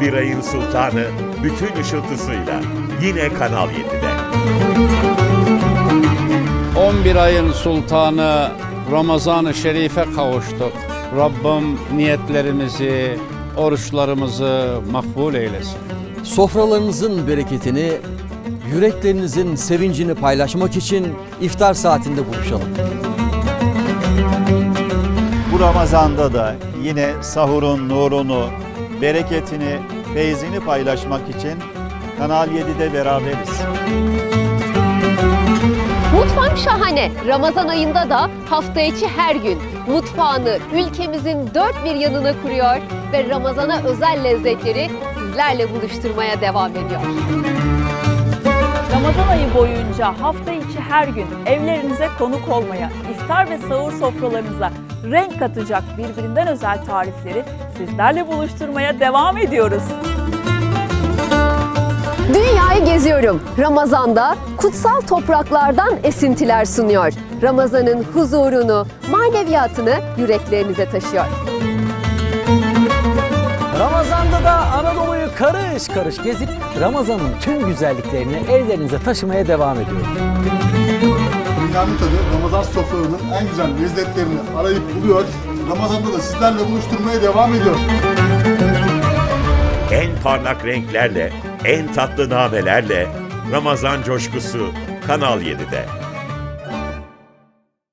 11 ayın sultanı bütün ışıltısıyla yine Kanal 7'de. 11 ayın sultanı Ramazan-ı Şerif'e kavuştuk. Rabbim niyetlerimizi, oruçlarımızı makbul eylesin. Sofralarınızın bereketini, yüreklerinizin sevincini paylaşmak için iftar saatinde buluşalım. Bu Ramazan'da da yine sahurun nurunu, bereketini, feyzini paylaşmak için Kanal 7'de beraberiz. Mutfak şahane. Ramazan ayında da hafta içi her gün mutfağını ülkemizin dört bir yanına kuruyor ve Ramazan'a özel lezzetleri sizlerle buluşturmaya devam ediyor. Ramazan ayı boyunca hafta içi her gün evlerinize konuk olmaya, iftar ve sahur sofralarınıza renk katacak birbirinden özel tarifleri sizlerle buluşturmaya devam ediyoruz. Dünyayı geziyorum. Ramazan'da kutsal topraklardan esintiler sunuyor. Ramazan'ın huzurunu, maneviyatını yüreklerinize taşıyor. Ramazan'da da Anadolu'yu karış karış gezip Ramazan'ın tüm güzelliklerini evlerinize taşımaya devam ediyoruz. Dünyanın tadı Ramazan sofralarının en güzel lezzetlerini arayıp buluyor. Ramazan'da da sizlerle buluşturmaya devam ediyor. En parlak renklerle, en tatlı namelerle Ramazan coşkusu Kanal 7'de.